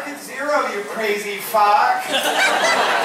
mark at zero, you crazy fuck.